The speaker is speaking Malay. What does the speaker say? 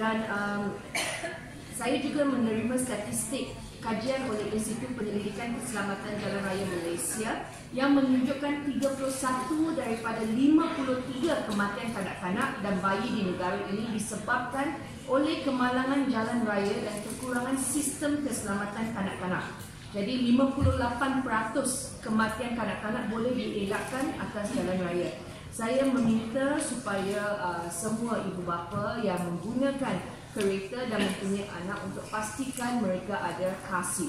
dan um, saya juga menerima statistik kajian oleh Institut Penyelidikan Keselamatan Jalan Raya Malaysia yang menunjukkan 31 daripada 53 kematian kanak-kanak dan bayi di negara ini disebabkan oleh kemalangan jalan raya dan kekurangan sistem keselamatan kanak-kanak. Jadi 58% kematian kanak-kanak boleh dielakkan atas jalan raya. Saya meminta supaya uh, semua ibu bapa yang menggunakan kereta dan mempunyai anak untuk pastikan mereka ada kasih.